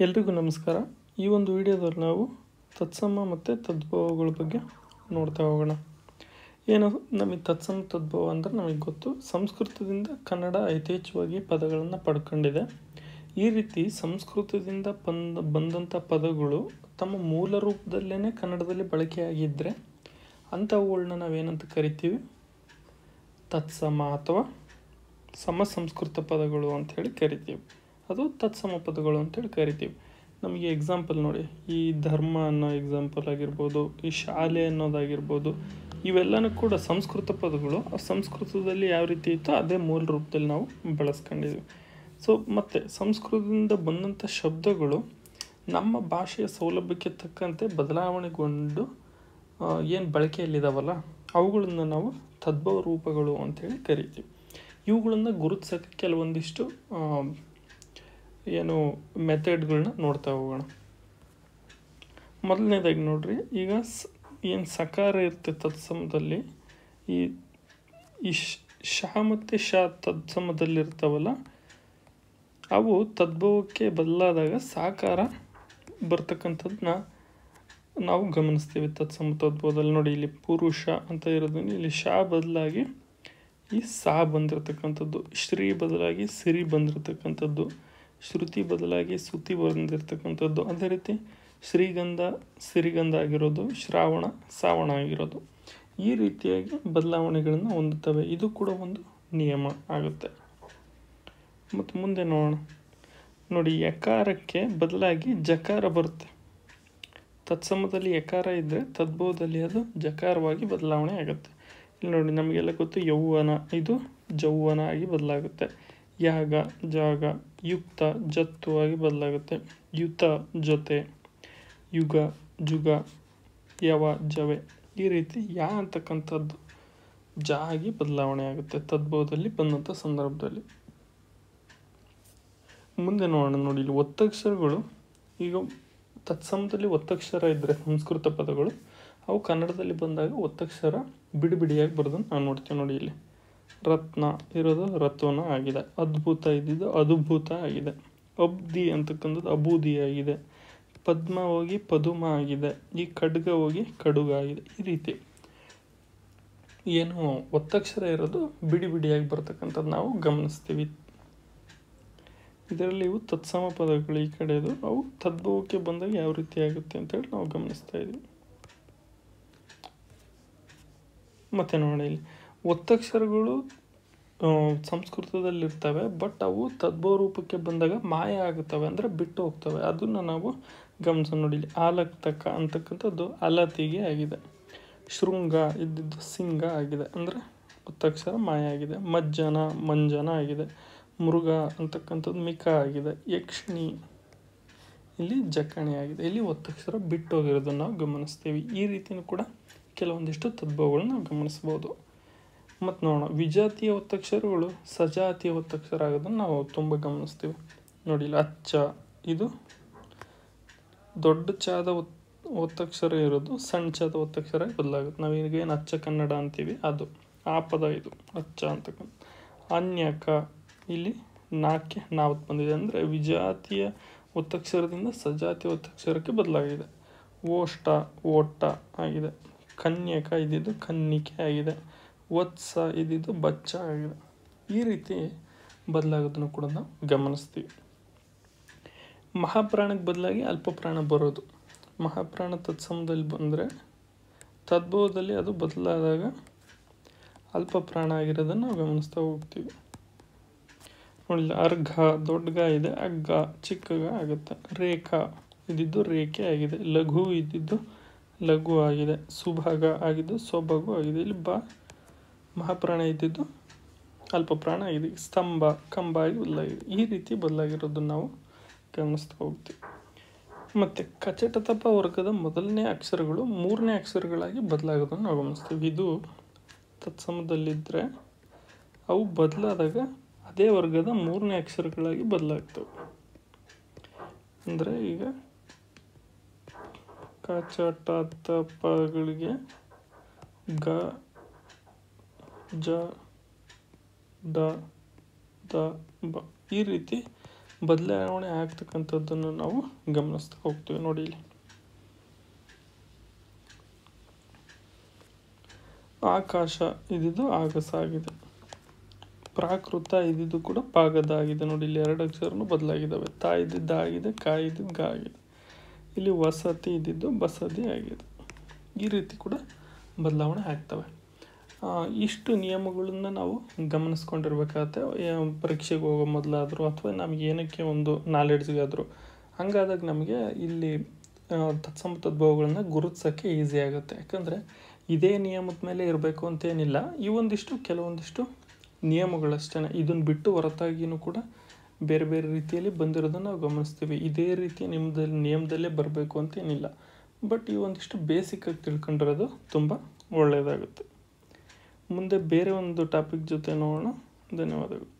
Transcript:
ಎಲ್ರಿಗೂ ನಮಸ್ಕಾರ. ಈ ಒಂದು ವಿಡಿಯೋದಲ್ಲಿ ನಾವು ತತ್ಸಮ ಮತ್ತು ತದ್ಭವಗಳ ಬಗ್ಗೆ ನೋಡ್ತಾ ಹೋಗೋಣ. ಏನು ನಮಗೆ ತತ್ಸಮ, ತದ್ಭವ ಅಂದರೆ ನಮಗೆ ಗೊತ್ತು. ಸಂಸ್ಕೃತದಿಂದ ಕನ್ನಡ ಯಥೇಚ್ಛವಾಗಿ ಪದಗಳನ್ನು ಪಡ್ಕೊಂಡಿದೆ. ಈ ರೀತಿ ಸಂಸ್ಕೃತದಿಂದ ಬಂದ ಬಂದಂಥ ಪದಗಳು ತಮ್ಮ ಮೂಲ ರೂಪದಲ್ಲೇ ಕನ್ನಡದಲ್ಲಿ ಬಳಕೆಯಾಗಿದ್ದರೆ ಅಂಥವುಗಳನ್ನ ನಾವೇನಂತ ಕರಿತೀವಿ? ತತ್ಸಮ ಅಥವಾ ಸಮಸಂಸ್ಕೃತ ಪದಗಳು ಅಂಥೇಳಿ ಕರಿತೀವಿ. ಅದು ತತ್ಸಮ ಪದಗಳು ಅಂತೇಳಿ ಕರಿತೀವಿ. ನಮಗೆ ಎಕ್ಸಾಂಪಲ್ ನೋಡಿ, ಈ ಧರ್ಮ ಅನ್ನೋ ಎಕ್ಸಾಂಪಲ್ ಆಗಿರ್ಬೋದು, ಈ ಶಾಲೆ ಅನ್ನೋದಾಗಿರ್ಬೋದು, ಇವೆಲ್ಲನೂ ಕೂಡ ಸಂಸ್ಕೃತ ಪದಗಳು. ಆ ಸಂಸ್ಕೃತದಲ್ಲಿ ಯಾವ ರೀತಿ ಇತ್ತೋ ಅದೇ ಮೂಲ ರೂಪದಲ್ಲಿ ನಾವು ಬಳಸ್ಕೊಂಡಿದ್ವಿ. ಸೊ ಮತ್ತು ಸಂಸ್ಕೃತದಿಂದ ಬಂದಂಥ ಶಬ್ದಗಳು ನಮ್ಮ ಭಾಷೆಯ ಸೌಲಭ್ಯಕ್ಕೆ ತಕ್ಕಂತೆ ಬದಲಾವಣೆಗೊಂಡು ಏನು ಬಳಕೆಯಲ್ಲಿದ್ದಾವಲ್ಲ ಅವುಗಳನ್ನು ನಾವು ತದ್ಭವ ರೂಪಗಳು ಅಂತೇಳಿ ಕರಿತೀವಿ. ಇವುಗಳನ್ನು ಗುರುತಿಸೋಕ್ಕೆ ಕೆಲವೊಂದಿಷ್ಟು ಏನು ಮೆಥಡ್ಗಳನ್ನ ನೋಡ್ತಾ ಹೋಗೋಣ. ಮೊದಲನೇದಾಗಿ ನೋಡ್ರಿ, ಈಗ ಸ್, ಏನು ಸಕಾರ ಇರುತ್ತೆ ತತ್ಸಮದಲ್ಲಿ, ಈ ಈ ಶಾ ಮತ್ತು ಶ ತತ್ಸಮದಲ್ಲಿರ್ತಾವಲ್ಲ ಅವು ತದ್ಭವಕ್ಕೆ ಬದಲಾದಾಗ ಸಾಕಾರ ಬರ್ತಕ್ಕಂಥದ್ದನ್ನ ನಾವು ಗಮನಿಸ್ತೀವಿ ತತ್ಸಮ ತದ್ಭವದಲ್ಲಿ. ನೋಡಿ, ಇಲ್ಲಿ ಪುರುಷ ಅಂತ ಇರೋದನ್ನ ಇಲ್ಲಿ ಶಾ ಬದಲಾಗಿ ಈ ಸಾ ಬಂದಿರತಕ್ಕಂಥದ್ದು, ಶ್ರೀ ಬದಲಾಗಿ ಸಿರಿ ಬಂದಿರತಕ್ಕಂಥದ್ದು. ಶ್ರುತಿ ಬದಲಾಗಿ ಸುತಿ ಬಂದಿರತಕ್ಕಂಥದ್ದು. ಅದೇ ರೀತಿ ಶ್ರೀಗಂಧ, ಸಿರಿಗಂಧ ಆಗಿರೋದು ಶ್ರಾವಣ, ಸಾವಣ ಆಗಿರೋದು. ಈ ರೀತಿಯಾಗಿ ಬದಲಾವಣೆಗಳನ್ನು ಹೊಂದುತ್ತವೆ. ಇದು ಕೂಡ ಒಂದು ನಿಯಮ ಆಗುತ್ತೆ. ಮತ್ತು ಮುಂದೆ ನೋಡೋಣ. ನೋಡಿ, ಯಕಾರಕ್ಕೆ ಬದಲಾಗಿ ಜಕಾರ ಬರುತ್ತೆ. ತತ್ಸಮದಲ್ಲಿ ಯಕಾರ ಇದ್ದರೆ ತದ್ಭವದಲ್ಲಿ ಅದು ಜಕಾರವಾಗಿ ಬದಲಾವಣೆ ಆಗುತ್ತೆ. ಇಲ್ಲಿ ನೋಡಿ, ನಮಗೆಲ್ಲ ಗೊತ್ತು, ಯೌವನ. ಇದು ಜೌವನ ಆಗಿ ಬದಲಾಗುತ್ತೆ. ಯಾಗ, ಜಾಗ, ಯುಕ್ತ, ಜತ್ತು ಆಗಿ ಬದಲಾಗುತ್ತೆ. ಯುತ, ಜೊತೆ, ಯುಗ, ಜುಗ, ಯವ, ಜವೆ. ಈ ರೀತಿ ಯಾ ಅಂತಕ್ಕಂಥದ್ದು ಜ ಆಗಿ ಬದಲಾವಣೆ ಆಗುತ್ತೆ. ತದ್ಭವದಲ್ಲಿ ಬಂದಂಥ ಸಂದರ್ಭದಲ್ಲಿ. ಮುಂದೆ ನೋಡೋಣ, ನೋಡಿ, ಇಲ್ಲಿ ಒತ್ತಕ್ಷರಗಳು, ಈಗ ತತ್ಸಮದಲ್ಲಿ ಒತ್ತಕ್ಷರ ಇದ್ದರೆ ಸಂಸ್ಕೃತ ಪದಗಳು, ಅವು ಕನ್ನಡದಲ್ಲಿ ಬಂದಾಗ ಒತ್ತಕ್ಷರ ಬಿಡಿ ಬಿಡಿಯಾಗಿ ಬರೋದನ್ನು ನಾವು ನೋಡ್ತೀವಿ ನೋಡಿ ಇಲ್ಲಿ. ರತ್ನ ಇರೋದು ರತ್ವನ ಆಗಿದೆ. ಅದ್ಭುತ ಇದ್ದಿದ್ದು ಅದ್ಭುತ ಆಗಿದೆ. ಅಬ್ದಿ ಅಂತಕ್ಕಂಥದ್ದು ಅಬೂದಿ ಆಗಿದೆ. ಪದ್ಮ ಹೋಗಿ ಪದುಮ ಆಗಿದೆ. ಈ ಖಡ್ಗ ಹೋಗಿ ಕಡುಗ ಆಗಿದೆ. ಈ ರೀತಿ ಏನು ಒತ್ತಕ್ಷರ ಇರೋದು ಬಿಡಿ ಬಿಡಿಯಾಗಿ ಬರ್ತಕ್ಕಂಥದ್ದು ನಾವು ಗಮನಿಸ್ತೀವಿ. ಇದರಲ್ಲಿ ಇವು ತತ್ಸಮ ಪದಗಳು ಈ ಕಡೆದು ಅವು ತದ್ಭವಕ್ಕೆ ಬಂದಾಗ ಯಾವ ರೀತಿ ಆಗುತ್ತೆ ಅಂತೇಳಿ ನಾವು ಗಮನಿಸ್ತಾ ಇದ್ದೀವಿ. ಮತ್ತೆ ನೋಡಿ ಇಲ್ಲಿ. ಒತ್ತಕ್ಷರಗಳು ಸಂಸ್ಕೃತದಲ್ಲಿರ್ತವೆ, ಬಟ್ ಅವು ತದ್ಭವ ರೂಪಕ್ಕೆ ಬಂದಾಗ ಮಾಯ ಆಗುತ್ತವೆ ಅಂದರೆ ಬಿಟ್ಟು ಹೋಗ್ತವೆ. ಅದನ್ನು ನಾವು ಗಮನಿಸ ನೋಡಿಲಿ ಆಲಕ್ತಕ ಅಂತಕ್ಕಂಥದ್ದು ಅಲತಿಗೆ ಆಗಿದೆ. ಶೃಂಗ ಇದ್ದಿದ್ದು ಸಿಂಗ ಆಗಿದೆ ಅಂದರೆ ಒತ್ತಕ್ಷರ ಮಾಯ ಆಗಿದೆ. ಮಜ್ಜನ, ಮಂಜನ ಆಗಿದೆ. ಮೃಗ ಅಂತಕ್ಕಂಥದ್ದು ಮಿಕ ಆಗಿದೆ. ಯಕ್ಷಿಣಿ ಇಲ್ಲಿ ಜಕಣಿ ಆಗಿದೆ. ಇಲ್ಲಿ ಒತ್ತಕ್ಷರ ಬಿಟ್ಟು ಹೋಗಿರೋದನ್ನು ನಾವು ಗಮನಿಸ್ತೀವಿ. ಈ ರೀತಿಯೂ ಕೂಡ ಕೆಲವೊಂದಿಷ್ಟು ತದ್ಭವಗಳನ್ನ ನಾವು ಗಮನಿಸ್ಬೋದು. ಮತ್ತು ನೋಡೋಣ. ವಿಜಾತಿಯ ಒತ್ತಕ್ಷರಗಳು ಸಜಾತಿಯ ಒತ್ತಕ್ಷರ ಆಗೋದನ್ನು ನಾವು ತುಂಬ ಗಮನಿಸ್ತೀವಿ. ನೋಡಿ, ಇಲ್ಲಿ ಅಚ್ಚ, ಇದು ದೊಡ್ಡ ಚಾದ ಒತ್, ಒತ್ತಕ್ಷರ ಇರೋದು ಸಣ್ಣ ಚಾದ ಒತ್ತಕ್ಷರ ಬದಲಾಗುತ್ತೆ. ಈಗ ಏನು ಅಚ್ಚ ಕನ್ನಡ ಅಂತೀವಿ, ಅದು ಆ ಪದ ಇದು, ಅಚ್ಚ ಅಂತಕ್ಕಂಥ. ಅನ್ಯಕ ಇಲ್ಲಿ ನಾಕ್ಕೆ ನಾವು ಬಂದಿದೆ. ಅಂದರೆ ವಿಜಾತಿಯ ಒತ್ತಕ್ಷರದಿಂದ ಸಜಾತಿಯ ಒತ್ತಕ್ಷರಕ್ಕೆ ಬದಲಾಗಿದೆ. ಓಷ್ಟ ಓಟ ಆಗಿದೆ. ಕನ್ಯಕ ಇದ್ದಿದ್ದು ಕನ್ನಿಕೆ ಆಗಿದೆ. ವತ್ಸ ಇದ್ದಿದ್ದು ಬಚ್ಚ ಆಗಿದೆ. ಈ ರೀತಿ ಬದಲಾಗೋದನ್ನು ಕೂಡ ನಾವು ಗಮನಿಸ್ತೀವಿ. ಮಹಾಪ್ರಾಣಕ್ಕೆ ಬದಲಾಗಿ ಅಲ್ಪಪ್ರಾಣ ಬರೋದು. ಮಹಾಪ್ರಾಣ ತತ್ಸಮದಲ್ಲಿ ಬಂದರೆ ತದ್ಭವದಲ್ಲಿ ಅದು ಬದಲಾದಾಗ ಅಲ್ಪಪ್ರಾಣ ಆಗಿರೋದನ್ನು ನಾವು ಗಮನಿಸ್ತಾ ಹೋಗ್ತೀವಿ. ನೋಡಿಲ್ಲ, ಅರ್ಘ, ದೊಡ್ಡ ಗ ಇದೆ ಅಗ್ಗ ಚಿಕ್ಕ ಆಗುತ್ತೆ. ರೇಖಾ ಇದ್ದಿದ್ದು ರೇಖೆ ಆಗಿದೆ. ಲಘು ಇದ್ದಿದ್ದು ಲಘು ಆಗಿದೆ. ಸುಭಾಗ ಆಗಿದ್ದು ಸೊಬಗು ಆಗಿದೆ. ಇಲ್ಲಿ ಬ ಮಹಾಪ್ರಾಣ ಇದ್ದಿದ್ದು ಅಲ್ಪ ಪ್ರಾಣ ಆಗಿದೆ ಸ್ತಂಭ, ಕಂಬ ಆಗಿ ಬದಲಾಗಿದೆ ಈ ರೀತಿ ಬದಲಾಗಿರೋದನ್ನು ನಾವು ಗಮನಿಸ್ತಾ ಹೋಗ್ತೀವಿ. ಮತ್ತು ಕಚಟತಪ ವರ್ಗದ ಮೊದಲನೇ ಅಕ್ಷರಗಳು ಮೂರನೇ ಅಕ್ಷರಗಳಾಗಿ ಬದಲಾಗೋದನ್ನು ನಾವು ಗಮನಿಸ್ತೀವಿ. ಇದು ತತ್ಸಮದಲ್ಲಿದ್ದರೆ ಅವು ಬದಲಾದಾಗ ಅದೇ ವರ್ಗದ ಮೂರನೇ ಅಕ್ಷರಗಳಾಗಿ ಬದಲಾಗ್ತವೆ. ಅಂದರೆ ಈಗ ಕಚಟತಪಗಳಿಗೆ ಗ ಜ, ದ ದ, ಬ ಈ ರೀತಿ ಬದಲಾವಣೆ ಆಗ್ತಕ್ಕಂಥದ್ದನ್ನು ನಾವು ಗಮನಿಸ್ತಾ ಹೋಗ್ತೀವಿ ನೋಡಿ ಇಲ್ಲಿ. ಆಕಾಶ ಇದ್ದಿದ್ದು ಆಗಸ ಆಗಿದೆ ಪ್ರಾಕೃತ ಇದ್ದಿದ್ದು ಕೂಡ ಪಾಗದ ಆಗಿದೆ ನೋಡಿ ಇಲ್ಲಿ ಎರಡು ಅಕ್ಷರನು ಬದಲಾಗಿದ್ದಾವೆ. ತಾ ಇದ್ದಿದ್ದ ಆಗಿದೆ ಕಾ ಗಾಗಿದೆ ಗಾ ಆಗಿದೆ ಇಲ್ಲಿ ವಸತಿ ಇದ್ದಿದ್ದು ಬಸದಿ ಆಗಿದೆ. ಈ ರೀತಿ ಕೂಡ ಬದಲಾವಣೆ ಆಗ್ತವೆ. ಇಷ್ಟು ನಿಯಮಗಳನ್ನು ನಾವು ಗಮನಿಸ್ಕೊಂಡಿರ್ಬೇಕಾಗತ್ತೆ ಪರೀಕ್ಷೆಗೆ ಹೋಗೋ ಮೊದಲಾದರೂ ಅಥವಾ ನಮಗೆ ಏನಕ್ಕೆ ಒಂದು ನಾಲೆಡ್ಜ್ಗಾದರೂ ಹಂಗಾದಾಗ ನಮಗೆ ಇಲ್ಲಿ ತತ್ಸಮ ತದ್ಭವಗಳನ್ನ ಗುರುತಿಸೋಕ್ಕೆ ಈಸಿ ಆಗುತ್ತೆ. ಯಾಕಂದರೆ ಇದೇ ನಿಯಮದ ಮೇಲೆ ಇರಬೇಕು ಅಂತೇನಿಲ್ಲ, ಈ ಒಂದಿಷ್ಟು ಕೆಲವೊಂದಿಷ್ಟು ನಿಯಮಗಳಷ್ಟೇ. ಇದನ್ನು ಬಿಟ್ಟು ಹೊರತಾಗಿಯೂ ಕೂಡ ಬೇರೆ ಬೇರೆ ರೀತಿಯಲ್ಲಿ ಬಂದಿರೋದನ್ನು ನಾವು ಗಮನಿಸ್ತೀವಿ. ಇದೇ ರೀತಿ ನಿಮ್ಮದಲ್ಲಿ ನಿಯಮದಲ್ಲೇ ಬರಬೇಕು ಅಂತೇನಿಲ್ಲ. ಬಟ್ ಈ ಒಂದಿಷ್ಟು ಬೇಸಿಕ್ಕಾಗಿ ತಿಳ್ಕೊಂಡಿರೋದು ತುಂಬ ಒಳ್ಳೆಯದಾಗುತ್ತೆ ಮುಂದೆ ಬೇರೆ ಒಂದು ಟಾಪಿಕ್ ಜೊತೆ ನೋಡೋಣ. ಧನ್ಯವಾದಗಳು.